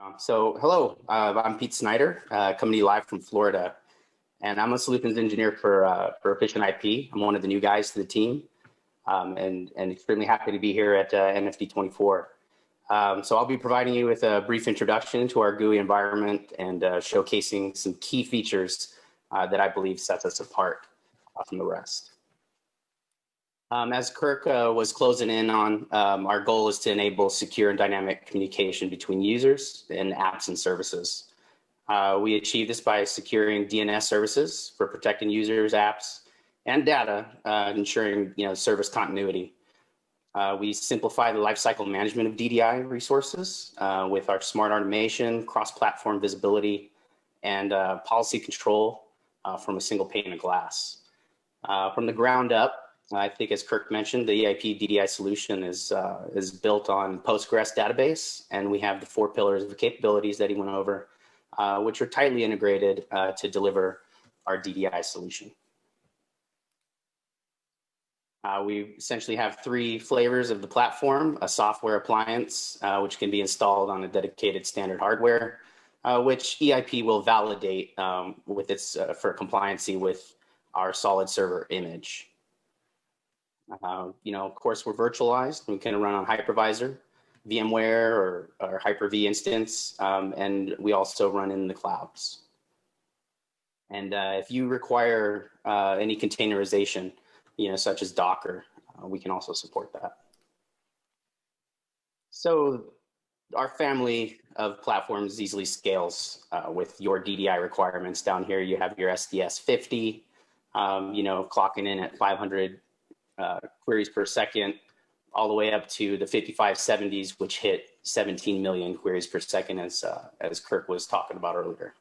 Um, so, hello, uh, I'm Pete Snyder, uh, coming to you live from Florida, and I'm a solutions engineer for uh, for EfficientIP. I'm one of the new guys to the team, um, and and extremely happy to be here at uh, NFD 24. Um, so, I'll be providing you with a brief introduction to our GUI environment and uh, showcasing some key features uh, that I believe sets us apart from the rest. Um, as Kirk uh, was closing in on, um, our goal is to enable secure and dynamic communication between users and apps and services. Uh, we achieve this by securing DNS services for protecting users, apps, and data, uh, ensuring you know service continuity. Uh, we simplify the lifecycle management of DDI resources uh, with our smart automation, cross-platform visibility, and uh, policy control from a single pane of glass. from the ground up, I think, as Kirk mentioned, the EIP DDI solution is uh, is built on Postgres database, and we have the four pillars of capabilities that he went over, uh, which are tightly integrated uh, to deliver our DDI solution. Uh, we essentially have three flavors of the platform: a software appliance, uh, which can be installed on a dedicated standard hardware, uh, which EIP will validate um, with its for compliancy with our SOLIDserver image. Uh, you know, of course, we're virtualized. We can run on hypervisor, VMware, or, or Hyper-V instance, um, and we also run in the clouds. And uh, if you require uh, any containerization, you know, such as Docker, uh, we can also support that. So our family of platforms easily scales uh, with your DDI requirements. Down here, you have your SDS 50, um, you know, clocking in at 500 uh, queries per second, all the way up to the 5570s, which hit 17 million queries per second, as, uh, as Kirk was talking about earlier.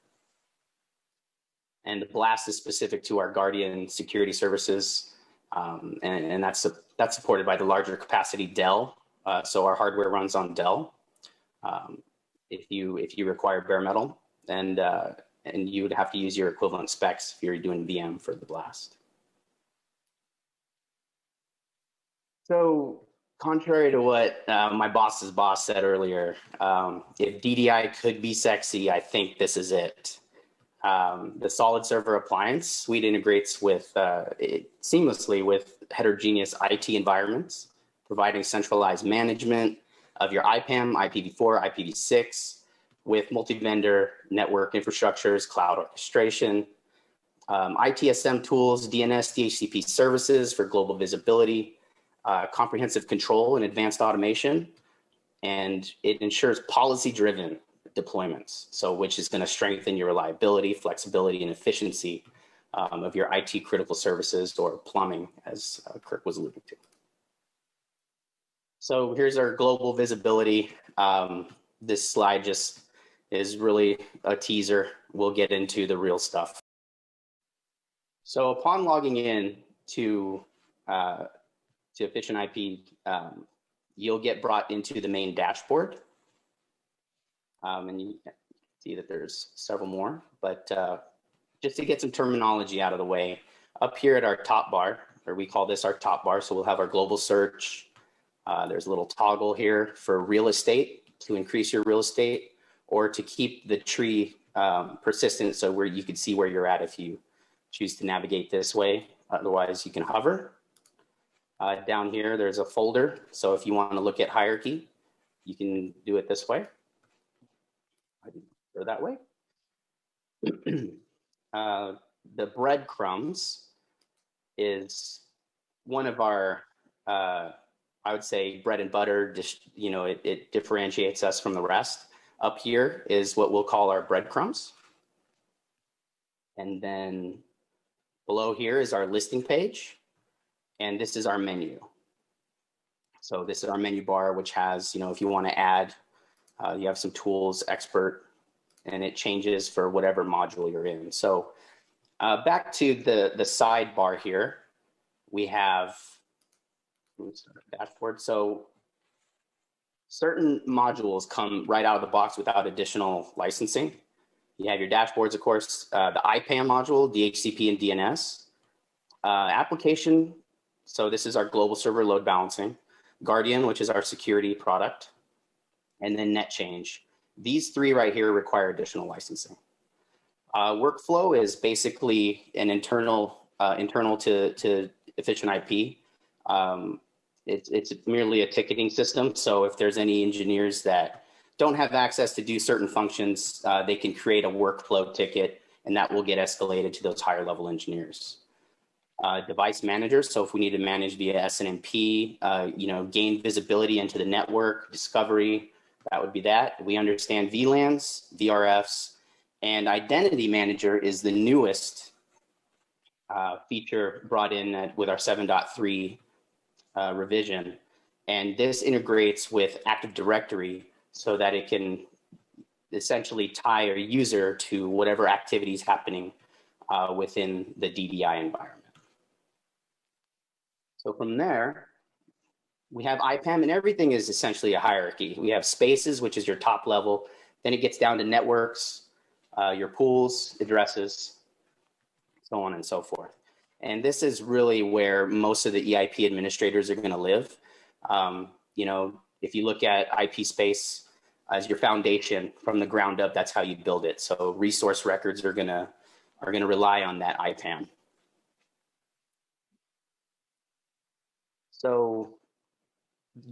And the blast is specific to our Guardian security services, um, and, and that's, that's supported by the larger capacity Dell. Uh, so our hardware runs on Dell. Um, if you if you require bare metal, and uh, and you would have to use your equivalent specs if you're doing VM for the blast. So, contrary to what uh, my boss's boss said earlier, um, if DDI could be sexy, I think this is it. Um, the SOLIDserver appliance suite integrates with uh, seamlessly with heterogeneous IT environments, providing centralized management of your IPAM, IPv4, IPv6, with multi-vendor network infrastructures, cloud orchestration, um, ITSM tools, DNS, DHCP services for global visibility, uh, comprehensive control and advanced automation, and it ensures policy-driven deployments. So, which is going to strengthen your reliability, flexibility, and efficiency um, of your IT critical services or plumbing, as uh, Kirk was alluding to. So here's our global visibility. Um, this slide just is really a teaser. We'll get into the real stuff. So upon logging in to uh, to EfficientIP, um, you'll get brought into the main dashboard. Um, and you see that there's several more, but uh, just to get some terminology out of the way, up here at our top bar, or we call this our top bar, so we'll have our global search. Uh, there's a little toggle here for real estate to increase your real estate or to keep the tree um, persistent so where you can see where you're at if you choose to navigate this way. Otherwise, you can hover. Uh, down here, there's a folder. So if you want to look at hierarchy, you can do it this way or that way. uh, the breadcrumbs is one of our, uh, I would say, bread and butter. Just, you know, it, it differentiates us from the rest. Up here is what we'll call our breadcrumbs. And then below here is our listing page and this is our menu. So this is our menu bar, which has, you know, if you want to add, uh, you have some tools, expert, and it changes for whatever module you're in. So uh, back to the, the sidebar here, we have dashboard. So certain modules come right out of the box without additional licensing. You have your dashboards, of course, uh, the IPAM module, DHCP and DNS. Uh, application so this is our global server load balancing. Guardian, which is our security product. And then NetChange. These three right here require additional licensing. Uh, workflow is basically an internal uh, internal to, to EfficientIP. Um, it's, it's merely a ticketing system. So if there's any engineers that don't have access to do certain functions, uh, they can create a workflow ticket and that will get escalated to those higher level engineers. Uh, device managers. So if we need to manage via SNMP, uh, you know, gain visibility into the network, discovery, that would be that. We understand VLANs, VRFs, and identity manager is the newest uh, feature brought in at, with our 7.3 uh, revision. And this integrates with Active Directory so that it can essentially tie a user to whatever activity is happening uh, within the DDI environment. So from there, we have IPAM and everything is essentially a hierarchy. We have spaces, which is your top level. Then it gets down to networks, uh, your pools, addresses, so on and so forth. And this is really where most of the EIP administrators are going to live. Um, you know, if you look at IP space as your foundation from the ground up, that's how you build it. So resource records are going to are going to rely on that IPAM. So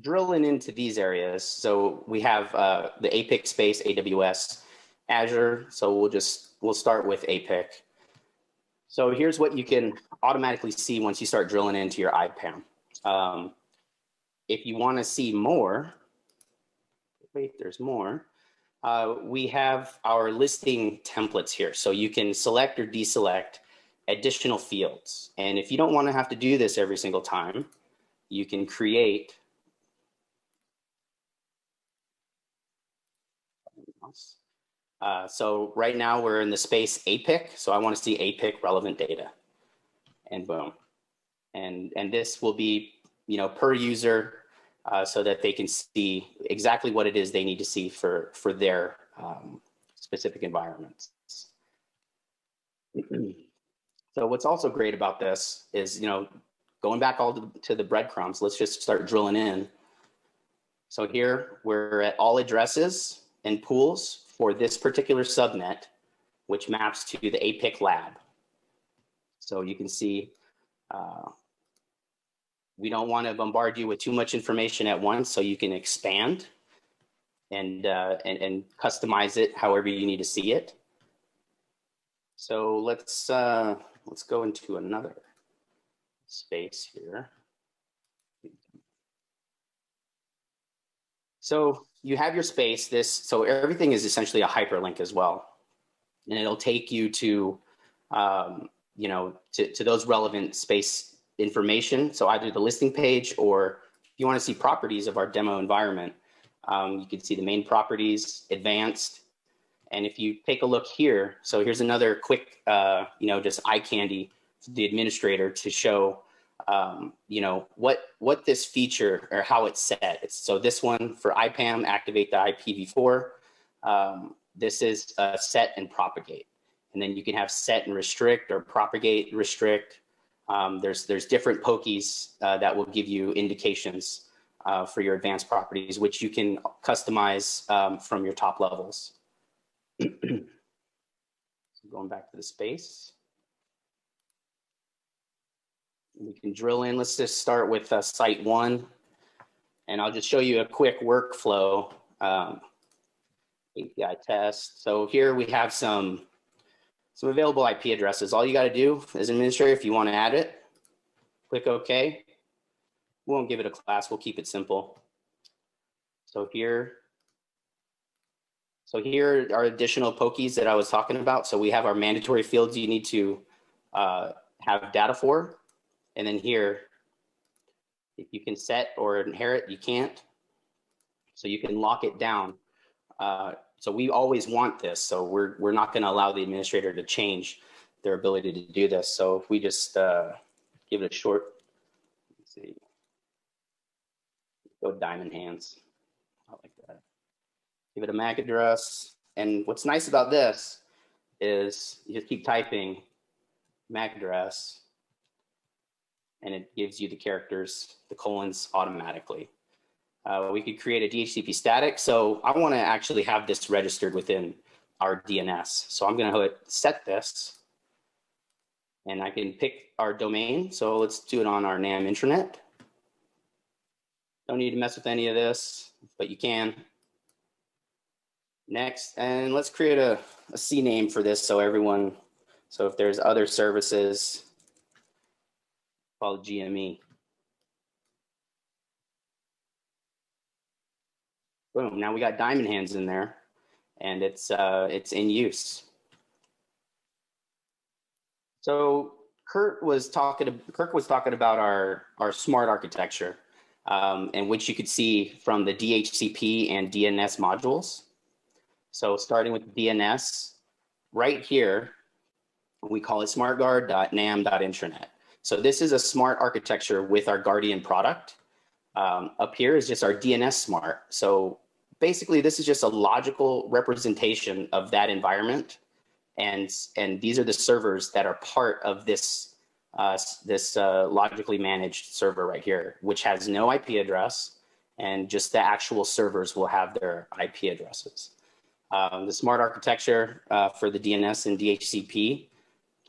drilling into these areas, so we have uh, the APIC space, AWS, Azure. So we'll just we'll start with APIC. So here's what you can automatically see once you start drilling into your IPAM. Um, if you want to see more, wait, there's more. Uh, we have our listing templates here. So you can select or deselect additional fields. And if you don't want to have to do this every single time, you can create uh, so right now we're in the space APIC. So I want to see APIC relevant data and boom. And, and this will be, you know, per user uh, so that they can see exactly what it is they need to see for, for their um, specific environments. so what's also great about this is, you know, going back all to, to the breadcrumbs, let's just start drilling in. So here we're at all addresses and pools for this particular subnet, which maps to the APIC lab. So you can see uh, we don't want to bombard you with too much information at once, so you can expand and, uh, and, and customize it however you need to see it. So let's, uh, let's go into another space here. So you have your space, this, so everything is essentially a hyperlink as well. And it'll take you to, um, you know, to, to those relevant space information. So either the listing page or if you want to see properties of our demo environment, um, you can see the main properties, advanced. And if you take a look here, so here's another quick, uh, you know, just eye candy for the administrator to show, um, you know, what what this feature or how it's set. It's, so this one for IPAM, activate the IPv4. Um, this is uh, set and propagate. And then you can have set and restrict or propagate, restrict. Um, there's, there's different pokies uh, that will give you indications uh, for your advanced properties, which you can customize um, from your top levels. so going back to the space. We can drill in. Let's just start with uh, site one. And I'll just show you a quick workflow um, API test. So here we have some some available IP addresses. All you got to do as an administrator, if you want to add it, click OK. We won't give it a class. We'll keep it simple. So here, so here are additional pokies that I was talking about. So we have our mandatory fields you need to uh, have data for. And then here, if you can set or inherit, you can't. So you can lock it down. Uh, so we always want this. So we're, we're not going to allow the administrator to change their ability to do this. So if we just uh, give it a short, let's see, go diamond hands. I like that. Give it a MAC address. And what's nice about this is you just keep typing MAC address and it gives you the characters, the colons automatically. Uh, we could create a DHCP static. So I want to actually have this registered within our DNS. So I'm going to set this and I can pick our domain. So let's do it on our NAM intranet. Don't need to mess with any of this, but you can. Next, and let's create a, a CNAME for this so everyone, so if there's other services, called GME. Boom, now we got diamond hands in there and it's, uh, it's in use. So Kurt was talking, Kirk was talking about our, our smart architecture, um, and which you could see from the DHCP and DNS modules. So starting with DNS, right here, we call it smartguard.nam.intranet. So this is a smart architecture with our Guardian product. Um, up here is just our DNS smart. So basically this is just a logical representation of that environment. And, and these are the servers that are part of this, uh, this uh, logically managed server right here, which has no IP address and just the actual servers will have their IP addresses. Um, the smart architecture uh, for the DNS and DHCP,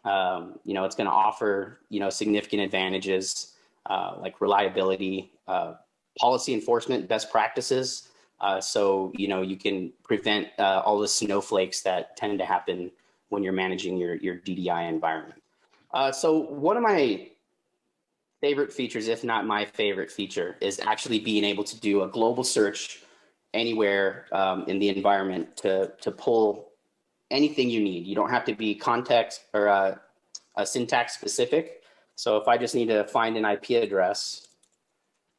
um, you know, it's going to offer, you know, significant advantages uh, like reliability, uh, policy enforcement, best practices, uh, so, you know, you can prevent uh, all the snowflakes that tend to happen when you're managing your, your DDI environment. Uh, so one of my favorite features, if not my favorite feature, is actually being able to do a global search anywhere um, in the environment to, to pull anything you need. You don't have to be context or uh, a syntax specific. So if I just need to find an IP address,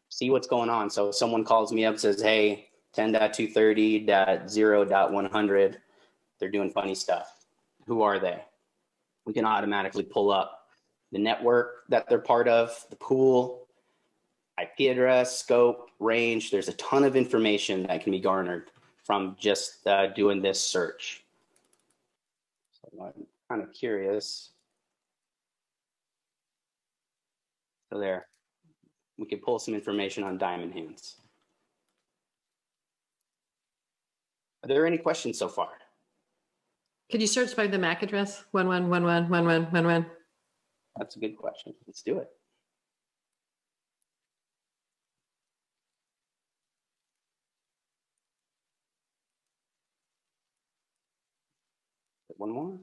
see what's going on. So if someone calls me up says, hey, 10.230.0.100, they're doing funny stuff. Who are they? We can automatically pull up the network that they're part of, the pool, IP address, scope, range. There's a ton of information that can be garnered from just uh, doing this search. I'm kind of curious. So there, we could pull some information on diamond hands. Are there any questions so far? Could you search by the MAC address? One one one one one one one one. That's a good question. Let's do it. One more.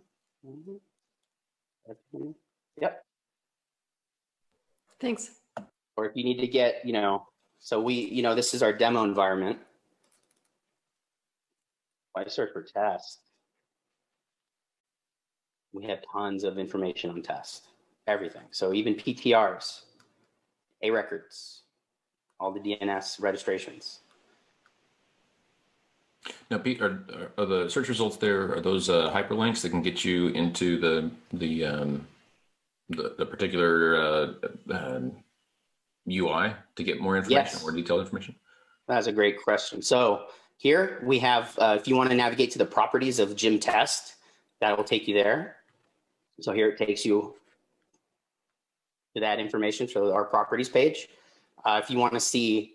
Mm -hmm. Yep. Thanks. Or if you need to get, you know, so we, you know, this is our demo environment. I search for test, we have tons of information on test, everything. So even PTRs, A records, all the DNS registrations. Now, Pete, are, are the search results there? Are those uh, hyperlinks that can get you into the the um, the, the, particular uh, uh, UI to get more information, yes. more detailed information? That's a great question. So here we have, uh, if you want to navigate to the properties of Gym Test, that will take you there. So here it takes you to that information, so our properties page. Uh, if you want to see,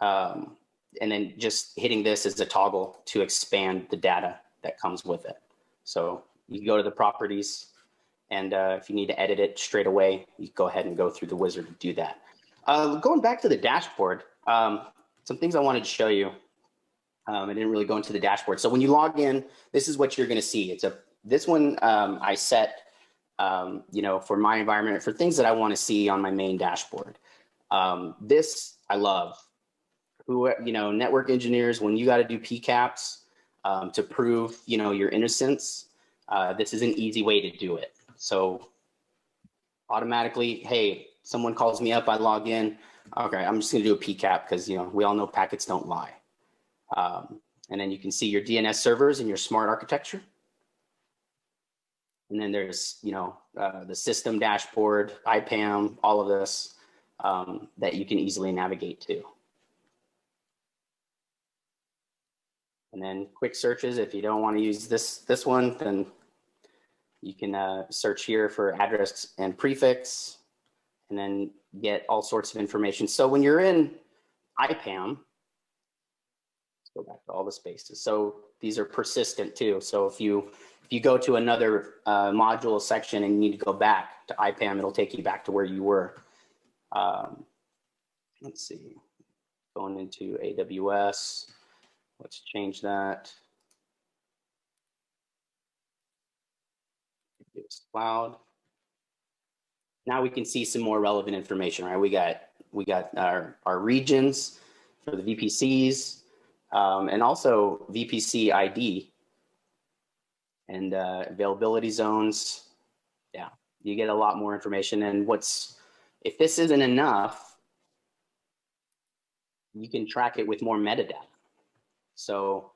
um, and then just hitting this as a toggle to expand the data that comes with it. So you go to the properties, and uh, if you need to edit it straight away, you go ahead and go through the wizard to do that. Uh, going back to the dashboard, um, some things I wanted to show you. Um, I didn't really go into the dashboard. So when you log in, this is what you're going to see. It's a this one um, I set, um, you know, for my environment for things that I want to see on my main dashboard. Um, this I love. Who you know, network engineers when you got to do PCAPs um, to prove you know your innocence. Uh, this is an easy way to do it. So automatically, hey, someone calls me up, I log in. Okay, I'm just going to do a PCAP because you know we all know packets don't lie. Um, and then you can see your DNS servers and your smart architecture. And then there's, you know, uh, the system dashboard, IPAM, all of this um, that you can easily navigate to. And then quick searches, if you don't want to use this, this one, then you can uh, search here for address and prefix and then get all sorts of information. So when you're in IPAM, go back to all the spaces. So these are persistent too. So if you if you go to another uh, module section and you need to go back to IPAM, it'll take you back to where you were. Um, let's see, going into AWS. Let's change that. AWS Cloud. Now we can see some more relevant information, right? We got we got our, our regions for the VPCs um, and also VPC ID and uh, availability zones. Yeah, you get a lot more information. And what's, if this isn't enough, you can track it with more metadata. So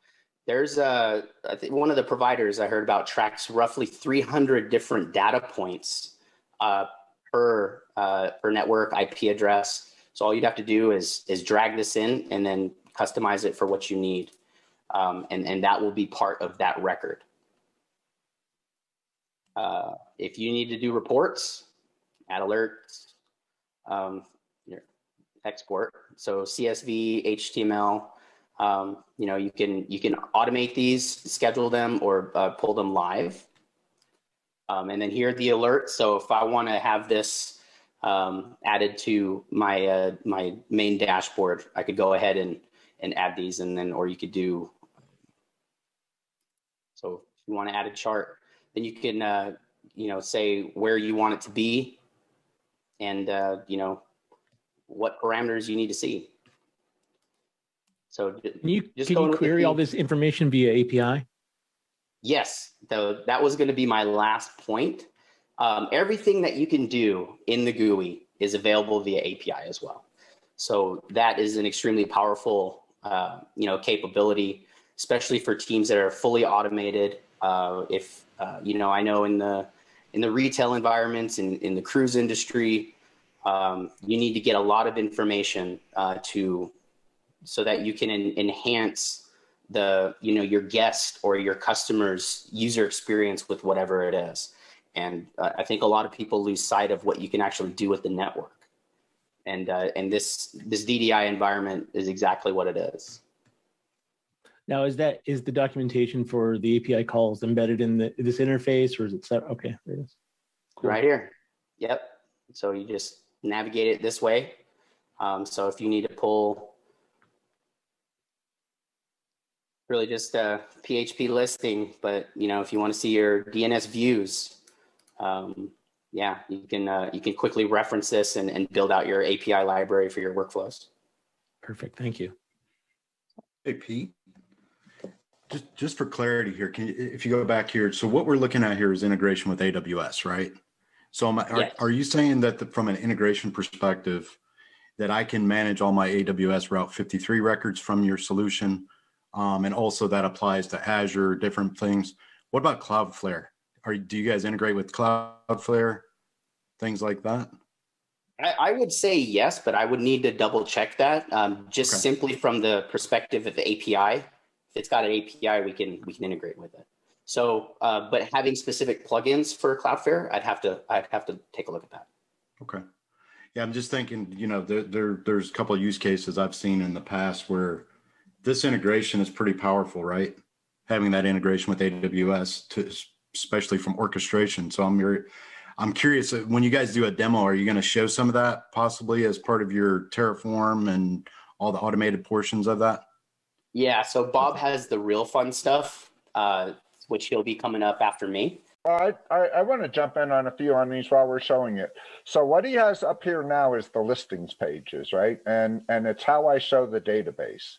there's a, I think one of the providers I heard about tracks roughly 300 different data points uh, per, uh, per network IP address. So all you'd have to do is, is drag this in and then customize it for what you need. Um, and, and that will be part of that record. Uh, if you need to do reports, add alerts, um, export. So CSV, HTML, um, you know, you can you can automate these, schedule them, or uh, pull them live. Um, and then here the alerts. So if I want to have this um, added to my uh, my main dashboard, I could go ahead and and add these, and then or you could do. So if you want to add a chart, then you can uh, you know say where you want it to be, and uh, you know what parameters you need to see. So can you can you query all this information via API? Yes, though that was going to be my last point. Um, everything that you can do in the GUI is available via API as well. So that is an extremely powerful, uh, you know, capability, especially for teams that are fully automated. Uh, if uh, you know, I know in the in the retail environments, in in the cruise industry, um, you need to get a lot of information uh, to so that you can en- enhance the you know your guest or your customer's user experience with whatever it is. And uh, i think a lot of people lose sight of what you can actually do with the network. And uh, and this this ddi environment is exactly what it is. Now is that is the documentation for the api calls embedded in the, this interface or is it set okay there it is. Cool. right here. Yep. So you just navigate it this way. Um, so if you need to pull really just a php listing but you know if you want to see your dns views um, yeah, you can uh, you can quickly reference this and, and build out your API library for your workflows. Perfect. Thank you. Hey Pete, just just for clarity here, can you, if you go back here, so what we're looking at here is integration with AWS, right? So am I, are, yes. are you saying that the, from an integration perspective, that I can manage all my AWS Route 53 records from your solution, um, and also that applies to Azure, different things? What about Cloudflare? are do you guys integrate with Cloudflare, things like that? I, I would say yes, but I would need to double check that. Um, just okay. simply from the perspective of the API, if it's got an API, we can we can integrate with it. So, uh, but having specific plugins for Cloudflare, I'd have to I'd have to take a look at that. Okay. Yeah, I'm just thinking, you know, there, there there's a couple of use cases I've seen in the past where this integration is pretty powerful, right? Having that integration with AWS to especially from orchestration. So I'm I'm curious uh, when you guys do a demo, are you going to show some of that possibly as part of your Terraform and all the automated portions of that? Yeah. So Bob has the real fun stuff, uh, which he'll be coming up after me. I, I, I want to jump in on a few on these while we're showing it. So what he has up here now is the listings pages, right? And and it's how I show the database.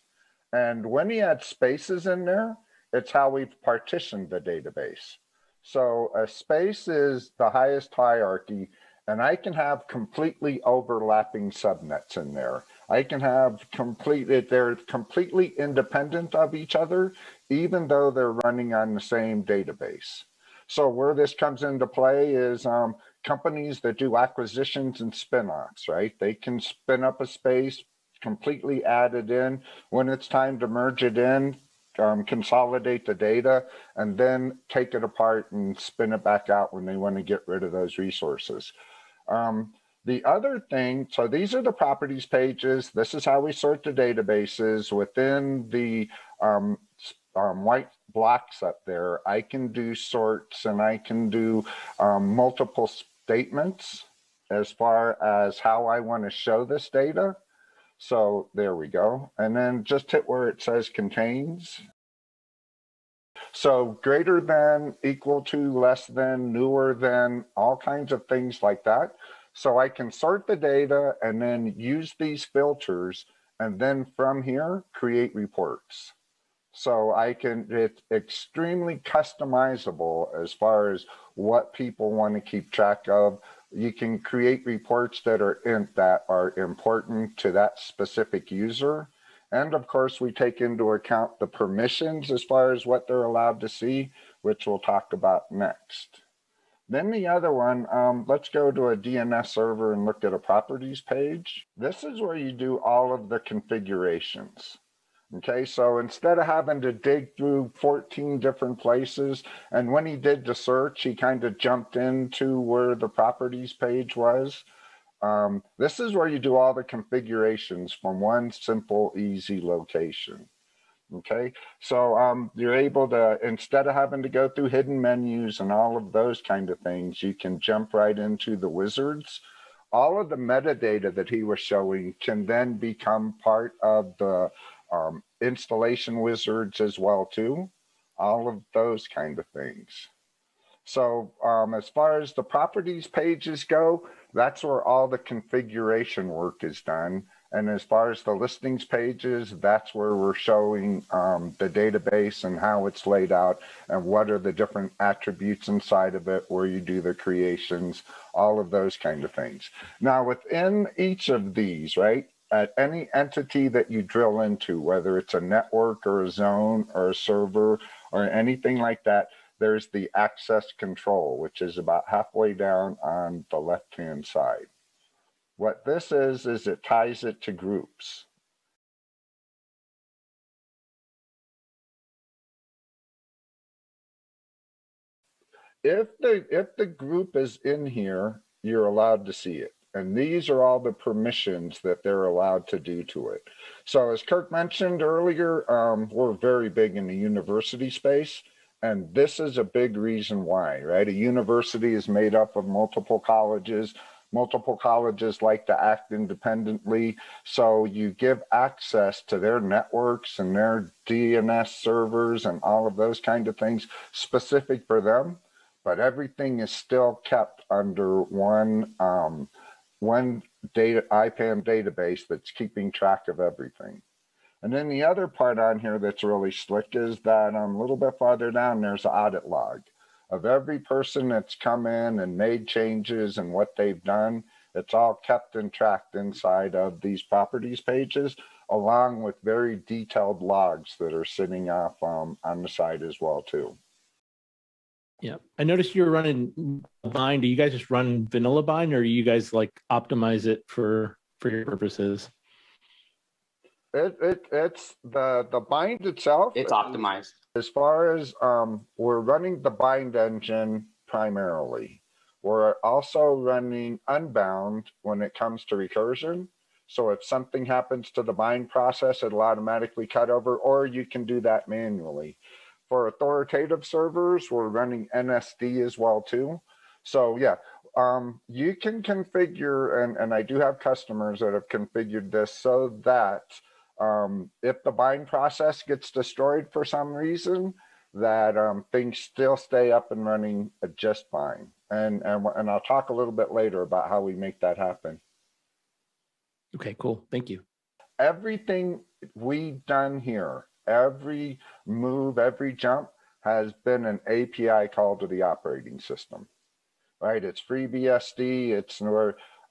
And when he add spaces in there, it's how we've partitioned the database. So a space is the highest hierarchy, and I can have completely overlapping subnets in there. I can have complete, they're completely independent of each other, even though they're running on the same database. So where this comes into play is um, companies that do acquisitions and spin-offs, right? They can spin up a space, completely add it in. When it's time to merge it in, um, consolidate the data, and then take it apart and spin it back out when they want to get rid of those resources. Um, the other thing, so these are the properties pages. This is how we sort the databases within the um, um, white blocks up there. I can do sorts and I can do um, multiple statements as far as how I want to show this data. So there we go. And then just hit where it says contains. So greater than, equal to, less than, newer than, all kinds of things like that. So I can sort the data and then use these filters and then from here, create reports. So I can, it's extremely customizable as far as what people want to keep track of. You can create reports that are in, that are important to that specific user. And of course, we take into account the permissions as far as what they're allowed to see, which we'll talk about next. Then the other one, um, let's go to a DNS server and look at a properties page. This is where you do all of the configurations. Okay, so instead of having to dig through 14 different places, and when he did the search, he kind of jumped into where the properties page was. Um, this is where you do all the configurations from one simple, easy location. Okay, so um, you're able to, instead of having to go through hidden menus and all of those kind of things, you can jump right into the wizards. All of the metadata that he was showing can then become part of the um, installation wizards as well too. All of those kind of things. So um, as far as the properties pages go, that's where all the configuration work is done. And as far as the listings pages, that's where we're showing um, the database and how it's laid out and what are the different attributes inside of it, where you do the creations, all of those kind of things. Now, within each of these, right, at any entity that you drill into, whether it's a network or a zone or a server or anything like that, there's the access control, which is about halfway down on the left-hand side. What this is, is it ties it to groups. If the, if the group is in here, you're allowed to see it. And these are all the permissions that they're allowed to do to it. So as Kirk mentioned earlier, um, we're very big in the university space. And this is a big reason why, right? A university is made up of multiple colleges, multiple colleges like to act independently. So you give access to their networks and their DNS servers and all of those kind of things specific for them. But everything is still kept under one um, one data IPAM database that's keeping track of everything. And then the other part on here that's really slick is that um, a little bit farther down, there's an audit log of every person that's come in and made changes and what they've done. It's all kept and tracked inside of these properties pages, along with very detailed logs that are sitting off um, on the side as well too. Yeah, I noticed you were running Bind. Do you guys just run vanilla Bind, or do you guys like optimize it for for your purposes? It, it it's the the bind itself. It's optimized. As far as um, we're running the bind engine primarily. We're also running unbound when it comes to recursion. So if something happens to the bind process, it'll automatically cut over, or you can do that manually. For authoritative servers, we're running NSD as well too. So yeah, um, you can configure, and, and I do have customers that have configured this so that um, if the bind process gets destroyed for some reason, that um, things still stay up and running just fine. And, and, and I'll talk a little bit later about how we make that happen. Okay, cool. Thank you. Everything we've done here, every move, every jump has been an API call to the operating system, right? It's FreeBSD. It's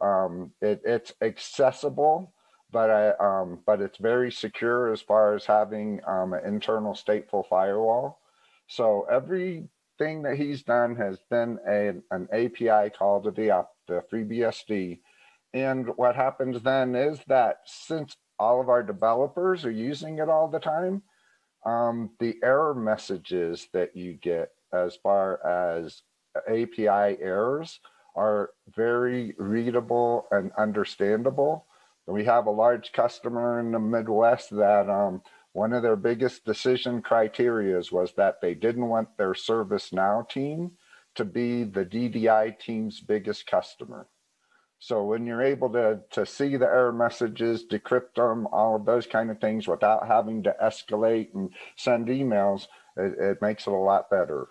um, it, it's accessible but I um, but it's very secure as far as having um, an internal stateful firewall. So everything that he's done has been a, an API call to the the FreeBSD. And what happens then is that since all of our developers are using it all the time, um, the error messages that you get as far as API errors are very readable and understandable. We have a large customer in the Midwest that um, one of their biggest decision criterias was that they didn't want their ServiceNow team to be the DDI team's biggest customer. So when you're able to, to see the error messages, decrypt them, all of those kind of things without having to escalate and send emails, it, it makes it a lot better.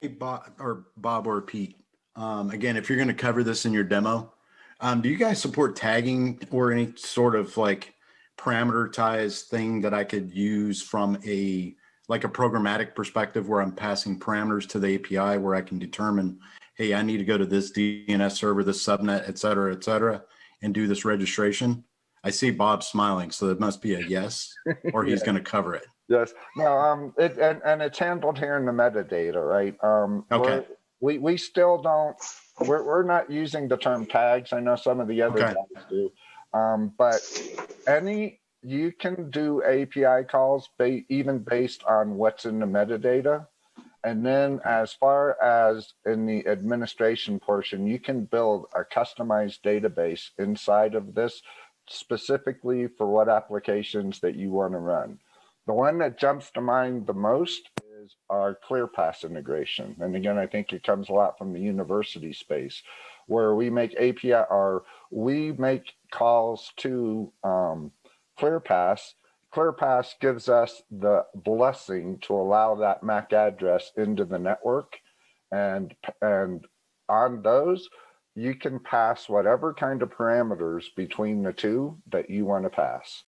Hey, Bob or Bob or Pete. Um, again, if you're going to cover this in your demo, um, do you guys support tagging or any sort of like parameterized thing that I could use from a like a programmatic perspective where I'm passing parameters to the API where I can determine, hey, I need to go to this DNS server, this subnet, et cetera, et cetera, and do this registration. I see Bob smiling, so it must be a yes, or he's Yeah. going to cover it. Yes, no, um, it, and, and it's handled here in the metadata, right? Um, Okay. We, we still don't, we're, we're not using the term tags. I know some of the other Okay. guys do. Um, but any, you can do API calls ba- even based on what's in the metadata. And then as far as in the administration portion, you can build a customized database inside of this specifically for what applications that you want to run. The one that jumps to mind the most is our ClearPass integration. And again, I think it comes a lot from the university space where we make API or we make calls to um, ClearPass. ClearPass gives us the blessing to allow that MAC address into the network. And, and on those, you can pass whatever kind of parameters between the two that you want to pass.